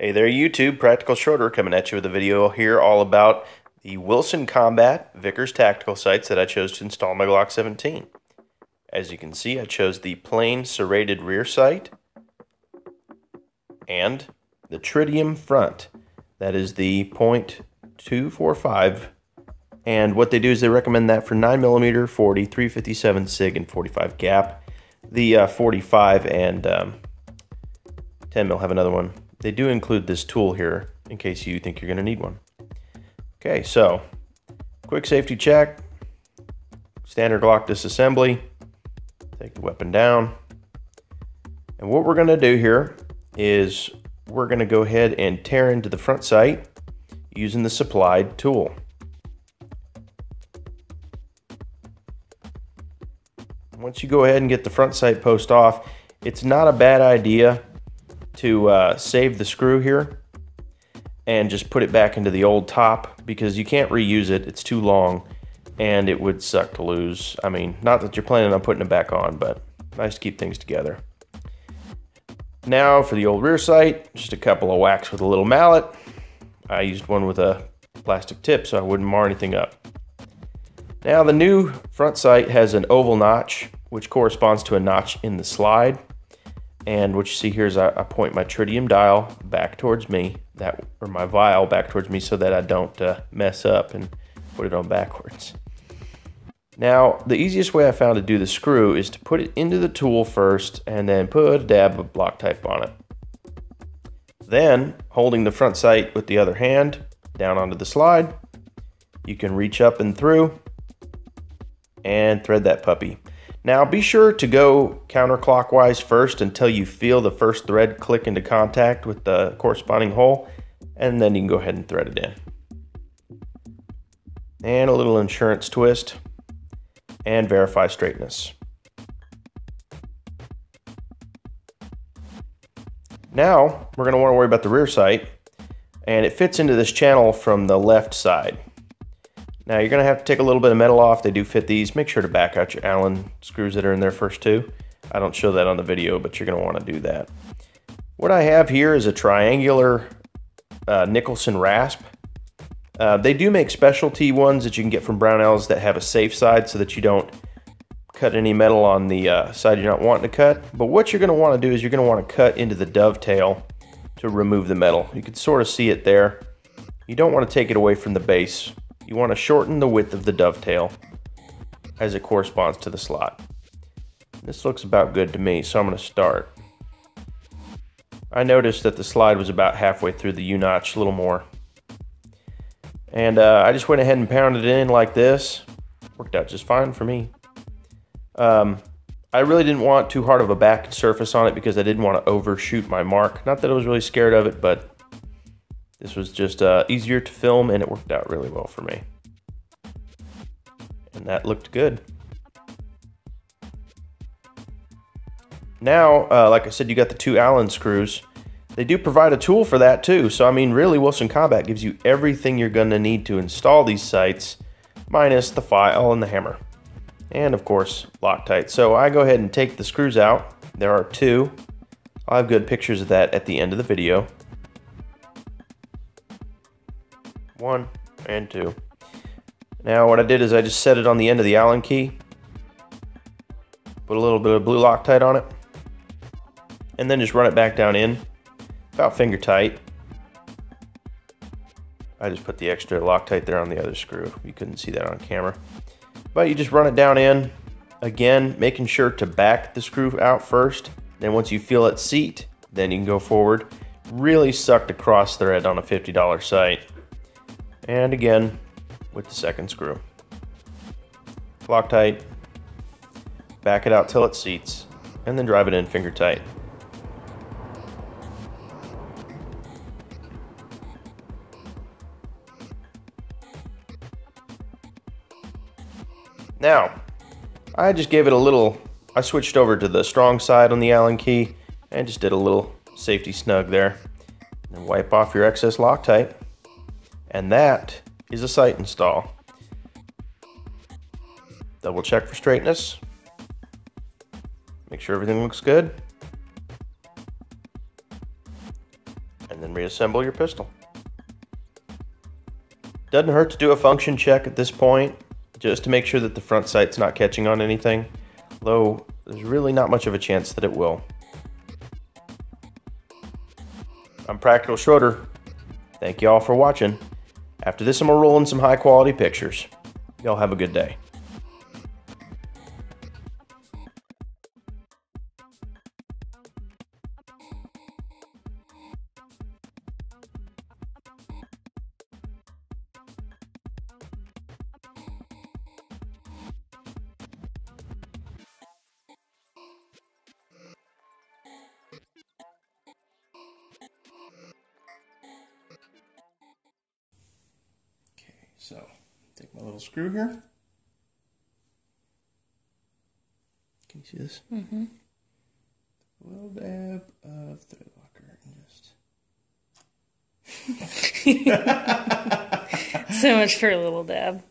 Hey there YouTube, Practical Schroeder coming at you with a video here all about the Wilson Combat Vickers tactical sights that I chose to install my Glock 17. As you can see, I chose the plain serrated rear sight and the tritium front. That is the .245 and what they do is they recommend that for 9mm, 40, 357 SIG, and 45 gap. The uh, 45 and um, 10 mil have another one they do include this tool here in case you think you're going to need one. Okay, so quick safety check, standard Glock disassembly, take the weapon down. And what we're going to do here is we're going to go ahead and tear into the front sight using the supplied tool. Once you go ahead and get the front sight post off, it's not a bad idea to uh, save the screw here and just put it back into the old top because you can't reuse it. It's too long and it would suck to lose. I mean, not that you're planning on putting it back on, but nice to keep things together. Now for the old rear sight, just a couple of whacks with a little mallet. I used one with a plastic tip so I wouldn't mar anything up. Now the new front sight has an oval notch, which corresponds to a notch in the slide. And what you see here is I, I point my tritium dial back towards me, that or my vial back towards me so that I don't uh, mess up and put it on backwards. Now, the easiest way I found to do the screw is to put it into the tool first and then put a dab of Loctite on it. Then, holding the front sight with the other hand down onto the slide, you can reach up and through and thread that puppy. Now be sure to go counterclockwise first until you feel the first thread click into contact with the corresponding hole and then you can go ahead and thread it in. And a little insurance twist and verify straightness. Now we're going to want to worry about the rear sight and it fits into this channel from the left side. Now you're going to have to take a little bit of metal off. They do fit these. Make sure to back out your Allen screws that are in there first too. I don't show that on the video, but you're going to want to do that. What I have here is a triangular uh, Nicholson rasp. Uh, they do make specialty ones that you can get from Brownells that have a safe side so that you don't cut any metal on the uh, side you're not wanting to cut. But what you're going to want to do is you're going to want to cut into the dovetail to remove the metal. You can sort of see it there. You don't want to take it away from the base you want to shorten the width of the dovetail as it corresponds to the slot. This looks about good to me, so I'm going to start. I noticed that the slide was about halfway through the U-notch, a little more. And uh, I just went ahead and pounded it in like this. Worked out just fine for me. Um, I really didn't want too hard of a back surface on it because I didn't want to overshoot my mark. Not that I was really scared of it, but this was just uh, easier to film and it worked out really well for me. And that looked good. Now, uh, like I said, you got the two Allen screws. They do provide a tool for that too. So, I mean, really, Wilson Combat gives you everything you're going to need to install these sights, minus the file and the hammer. And, of course, Loctite. So, I go ahead and take the screws out. There are two. I'll have good pictures of that at the end of the video. One and two. Now what I did is I just set it on the end of the Allen key. Put a little bit of blue Loctite on it. And then just run it back down in. About finger tight. I just put the extra Loctite there on the other screw. You couldn't see that on camera. But you just run it down in. Again, making sure to back the screw out first. Then once you feel it seat, then you can go forward. Really sucked across thread on a $50 sight. And again, with the second screw. Loctite, back it out till it seats, and then drive it in finger tight. Now, I just gave it a little, I switched over to the strong side on the Allen key and just did a little safety snug there. And wipe off your excess Loctite. And that is a sight install. Double check for straightness. Make sure everything looks good. And then reassemble your pistol. Doesn't hurt to do a function check at this point, just to make sure that the front sight's not catching on anything, though there's really not much of a chance that it will. I'm Practical Schroeder. Thank you all for watching. After this, I'm gonna roll in some high quality pictures. Y'all have a good day. So take my little screw here. Can you see this? Mm-hmm. A little dab of thread locker and just So much for a little dab.